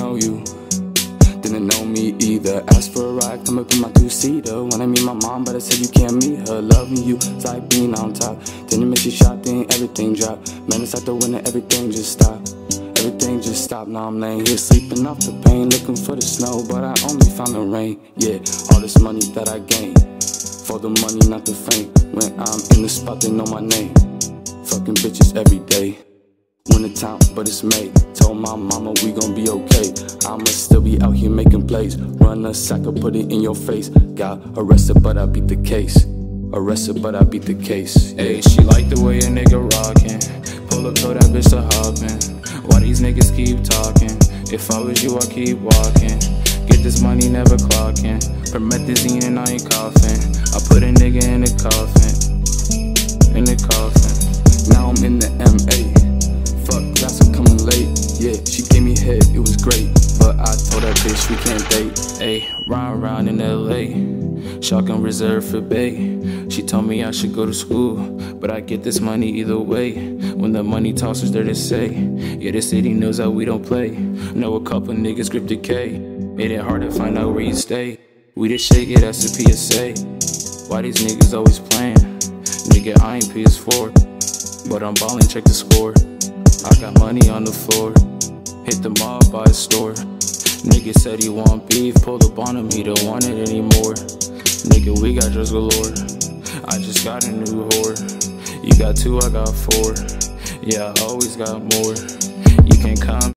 know you didn't know me either. Asked for a ride, come up in my two seater. When I meet my mom, but I said you can't meet her. Loving you, it's like being on top. Then you miss your shot, then everything dropped. Man, it's like the winter, everything just stopped. Everything just stopped, now I'm laying here sleeping off the pain. Looking for the snow, but I only found the rain. Yeah, all this money that I gained. For the money, not the fame. When I'm in the spot, they know my name. Fucking bitches every day. Winter time, but it's May. Told my mama we gon' be okay. I'ma still be out here making plays. Run a sack or put it in your face. Got arrested, but I beat the case. Arrested, but I beat the case. Hey, she like the way a nigga rockin'. Pull up, told that bitch to hoppin'. Why these niggas keep talking? If I was you, I'd keep walking. Get this money, never clocking. Promethazine and I ain't coughing. I put a nigga in the coffin. In the coffin. Head, it was great. But I told that bitch we can't date. Ayy, round round in LA. Shotgun reserved for Bay. She told me I should go to school, but I get this money either way. When the money talks, is there to say? Yeah, the city knows that we don't play. Know a couple niggas grip the K. Made it hard to find out where you stay. We just shake it, that's the PSA. Why these niggas always playing? Nigga, I ain't PS4, but I'm ballin', check the score. I got money on the floor. Hit the mob by a store. Nigga said he want beef, pulled up on him, he don't want it anymore. Nigga, we got drugs galore. I just got a new whore. You got two, I got four. Yeah, I always got more. You can come.